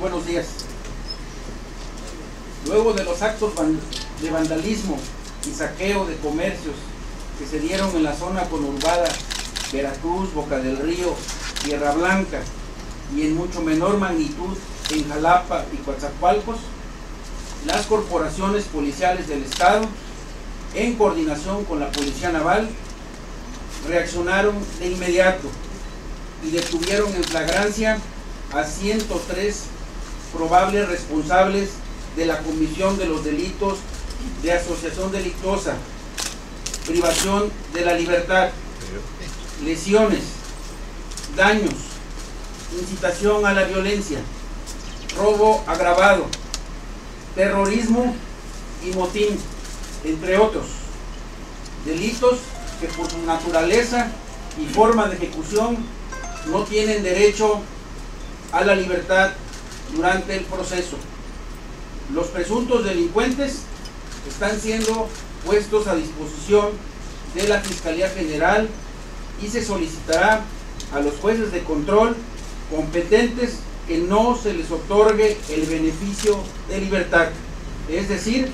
buenos días. Luego de los actos de vandalismo y saqueo de comercios que se dieron en la zona conurbada Veracruz, Boca del Río, Tierra Blanca y en mucho menor magnitud en Jalapa y Coatzacoalcos, las corporaciones policiales del Estado, en coordinación con la Policía Naval, reaccionaron de inmediato y detuvieron en flagrancia a 103 probables responsables de la comisión de los delitos de asociación delictuosa, privación de la libertad, lesiones, daños, incitación a la violencia, robo agravado, terrorismo y motín, entre otros. Delitos que por su naturaleza y forma de ejecución no tienen derecho a la libertad durante el proceso. Los presuntos delincuentes están siendo puestos a disposición de la Fiscalía General y se solicitará a los jueces de control competentes que no se les otorgue el beneficio de libertad. Es decir,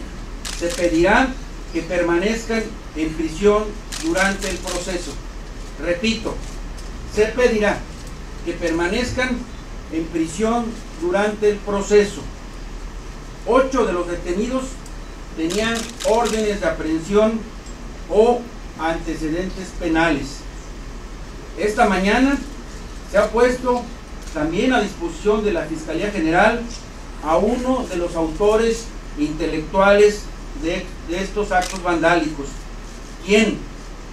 se pedirá que permanezcan en prisión durante el proceso. Repito, se pedirá que permanezcan en prisión durante el proceso. Ocho de los detenidos tenían órdenes de aprehensión o antecedentes penales. Esta mañana se ha puesto también a disposición de la Fiscalía General a uno de los autores intelectuales de, estos actos vandálicos, quien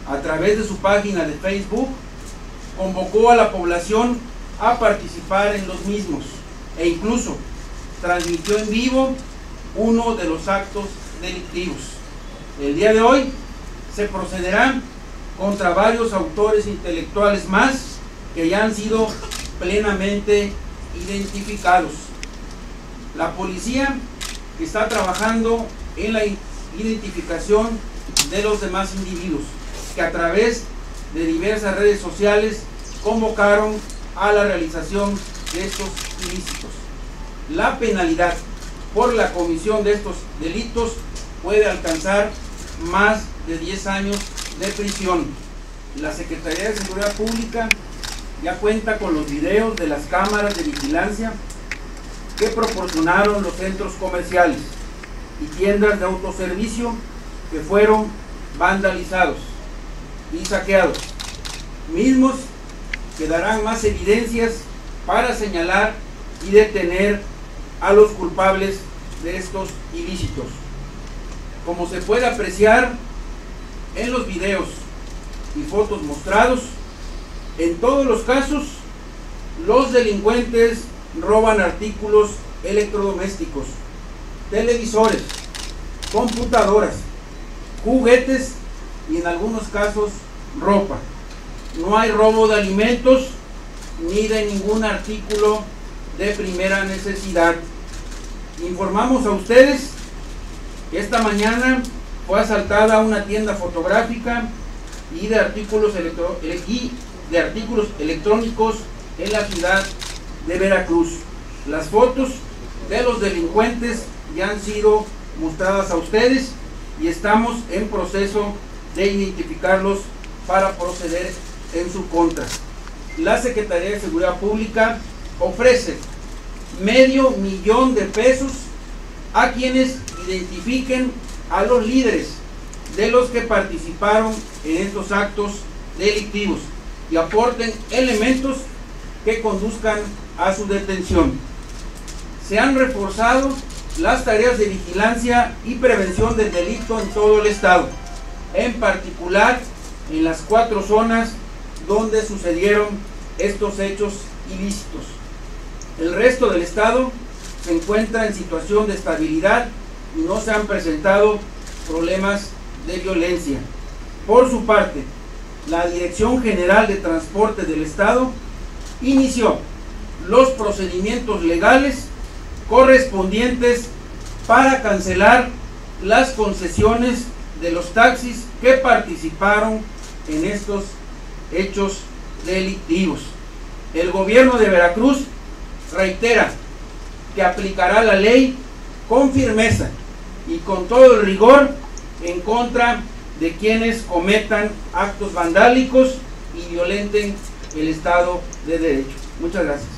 a través de su página de Facebook convocó a la población a participar en los mismos e incluso transmitió en vivo uno de los actos delictivos. El día de hoy se procederá contra varios autores intelectuales más que ya han sido plenamente identificados. La policía está trabajando en la identificación de los demás individuos que a través de diversas redes sociales convocaron a la realización de estos ilícitos. La penalidad por la comisión de estos delitos puede alcanzar más de 10 años de prisión. La Secretaría de Seguridad Pública ya cuenta con los videos de las cámaras de vigilancia que proporcionaron los centros comerciales y tiendas de autoservicio que fueron vandalizados y saqueados, mismos que darán más evidencias para señalar y detener a los culpables de estos ilícitos. Como se puede apreciar en los videos y fotos mostrados, en todos los casos los delincuentes roban artículos electrodomésticos, televisores, computadoras, juguetes y en algunos casos ropa. No hay robo de alimentos ni de ningún artículo de primera necesidad. Informamos a ustedes que esta mañana fue asaltada una tienda fotográfica y de artículos, electrónicos en la ciudad de Veracruz. Las fotos de los delincuentes ya han sido mostradas a ustedes y estamos en proceso de identificarlos para proceder en su contra. La Secretaría de Seguridad Pública ofrece medio millón de pesos a quienes identifiquen a los líderes de los que participaron en estos actos delictivos y aporten elementos que conduzcan a su detención. Se han reforzado las tareas de vigilancia y prevención del delito en todo el estado, en particular en las cuatro zonas donde sucedieron estos hechos ilícitos. El resto del estado se encuentra en situación de estabilidad y no se han presentado problemas de violencia. Por su parte, la Dirección General de Transporte del Estado inició los procedimientos legales correspondientes para cancelar las concesiones de los taxis que participaron en estos hechos delictivos. El gobierno de Veracruz reitera que aplicará la ley con firmeza y con todo el rigor en contra de quienes cometan actos vandálicos y violenten el Estado de Derecho. Muchas gracias.